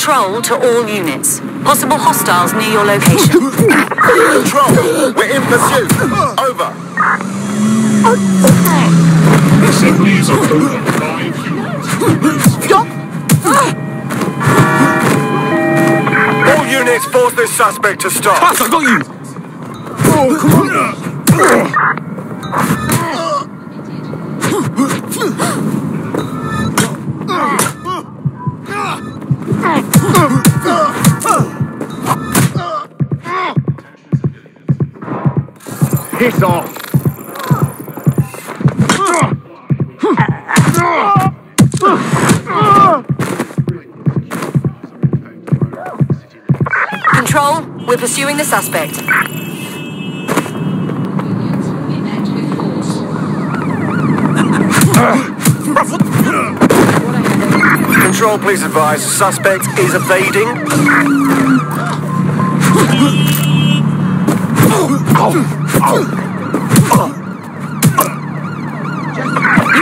Control to all units. Possible hostiles near your location. Control, we're in pursuit. Over. Stop! All units force this suspect to stop. Pass, I got you! Oh, come on! Piss off! Control, we're pursuing the suspect. Control, please advise. The suspect is evading.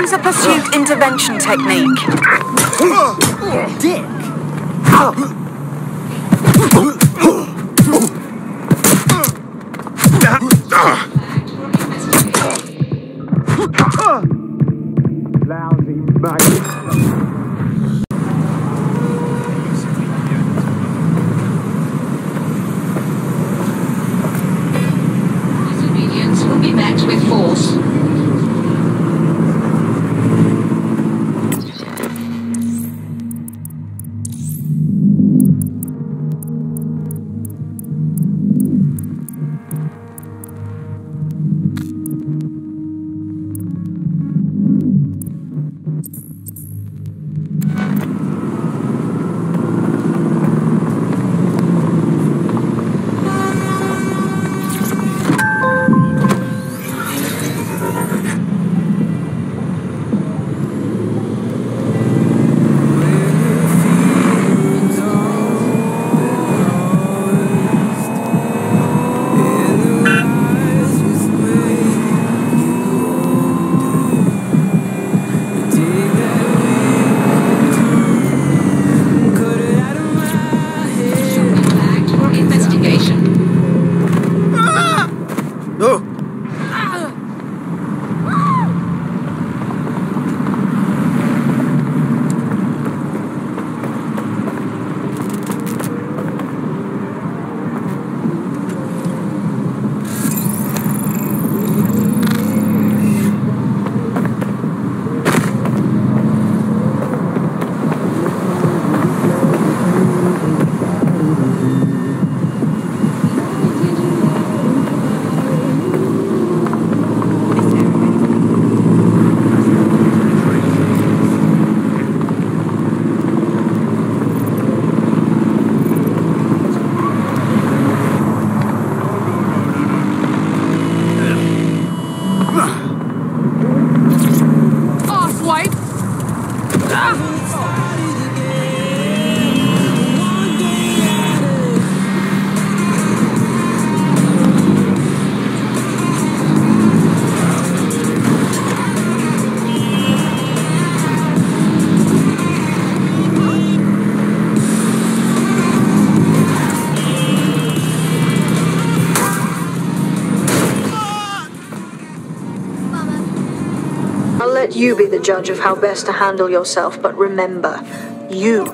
Use a pursuit intervention technique. Dick! Let you be the judge of how best to handle yourself, but remember, you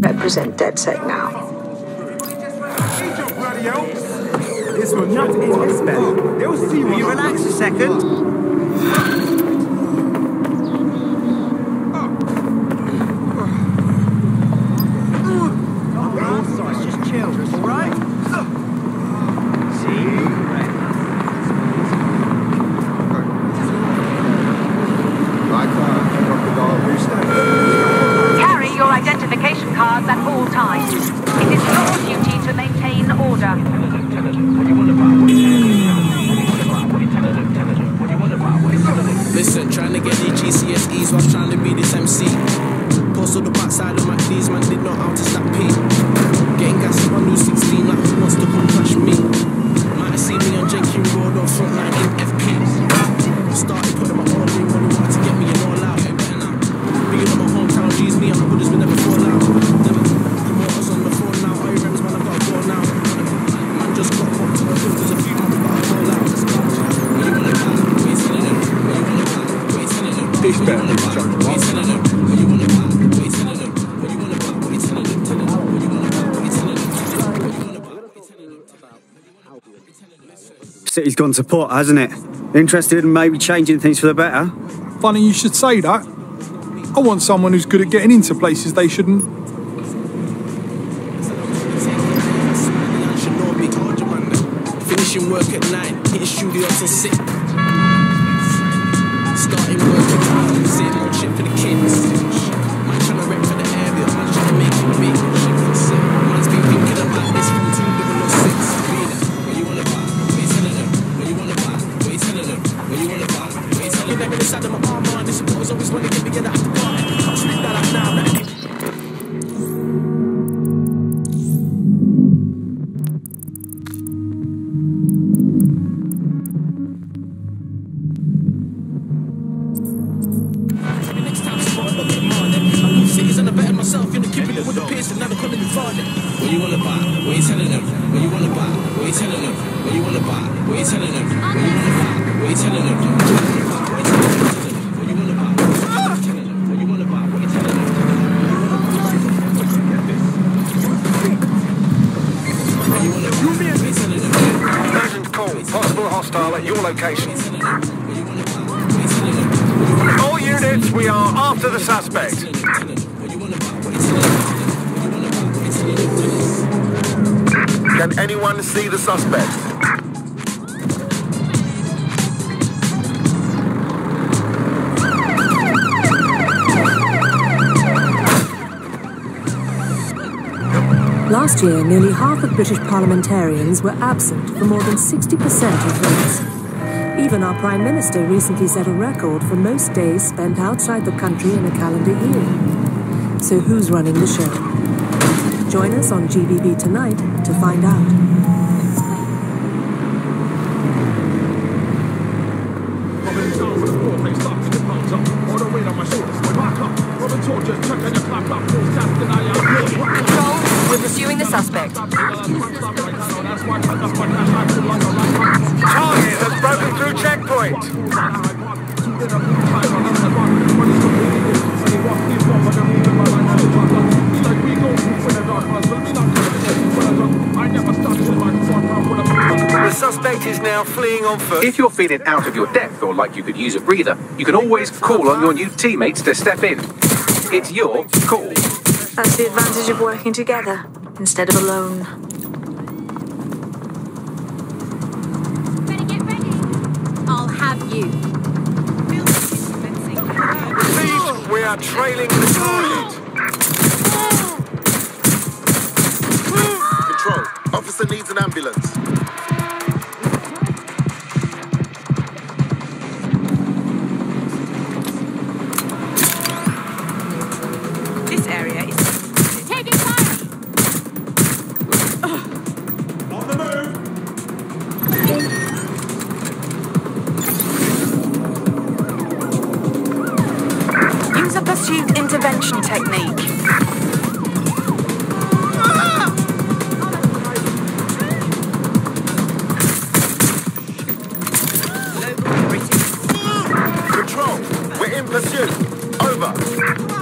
represent DedSec now. This will not end this spell. They'll see Will you relax a second? Selling them? City's gone to pot, hasn't it? Interested in maybe changing things for the better? Funny you should say that. I want someone who's good at getting into places they shouldn't. Finishing work at nine, hitting studio till six. Starting work at nine, sitting on shit for the kids. Now they're calling me farthing. Where you wanna buy? Where you telling them? Where you wanna buy? Where you telling them? Where you wanna buy? Where you telling them? Where you wanna buy? Where you telling them? Where you wanna buy? Where you telling them? Where you wanna buy? Where you telling them? Where you wanna buy? Where you telling them? Urgent call. Possible hostile at your location. All units, we are after the suspect. Can anyone see the suspect? Last year, nearly half of British parliamentarians were absent for more than 60% of votes. Even our Prime Minister recently set a record for most days spent outside the country in a calendar year. So who's running the show? Join us on GBB tonight to find out. Suspect is now fleeing on foot. If you're feeling out of your depth or like you could use a breather, you can always call on your new teammates to step in. It's your call. That's the advantage of working together instead of alone. Ready, get ready! I'll have you. Repeat, we are trailing the target. Control. Officer needs an ambulance. intervention technique. Patrol, we're in pursuit. Over.